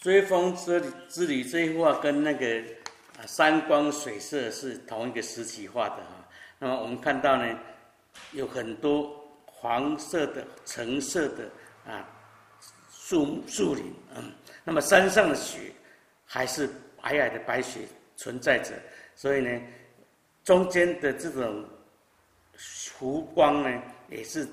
追风之之旅这一幅画跟那个啊山光水色是同一个时期画的哈。那么我们看到呢，有很多黄色的、橙色的啊树树林，嗯，那么山上的雪还是皑皑的白雪存在着，所以呢，中间的这种湖光呢，也是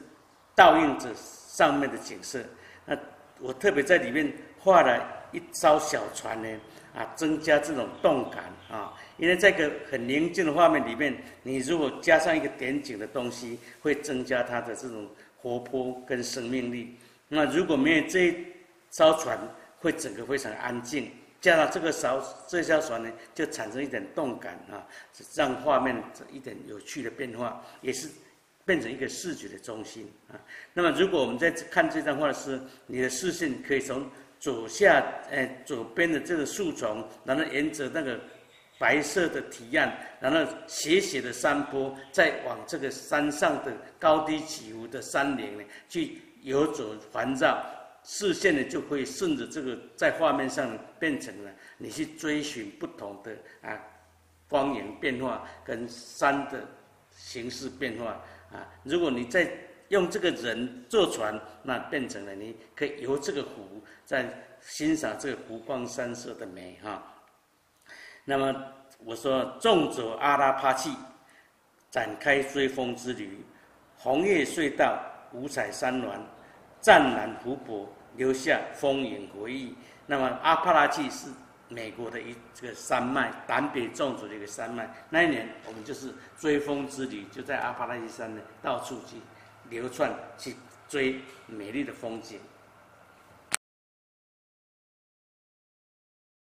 倒映着上面的景色。那我特别在里面画了。一艘小船呢，啊，增加这种动感啊，因为这个很宁静的画面里面，你如果加上一个点景的东西，会增加它的这种活泼跟生命力。那如果没有这一艘船，会整个非常安静。加上这个艘这艘船呢，就产生一点动感啊，让画面一点有趣的变化，也是变成一个视觉的中心啊。那么如果我们在看这张画时，你的视线可以从。左下，哎，左边的这个树丛，然后沿着那个白色的堤岸，然后斜斜的山坡，再往这个山上的高低起伏的山岭呢，去游走环绕，视线呢就会顺着这个在画面上变成了你去追寻不同的啊光影变化跟山的形式变化啊。如果你在用这个人坐船，那变成了你可以游这个湖。在欣赏这个湖光山色的美哈，那么我说纵走阿拉帕契，展开追风之旅，红叶隧道，五彩山峦，湛蓝湖泊，留下丰盈回忆。那么阿帕拉契是美国的一这个山脉，南北纵走的一个山脉。那一年我们就是追风之旅，就在阿帕拉契山呢到处去流窜，去追美丽的风景。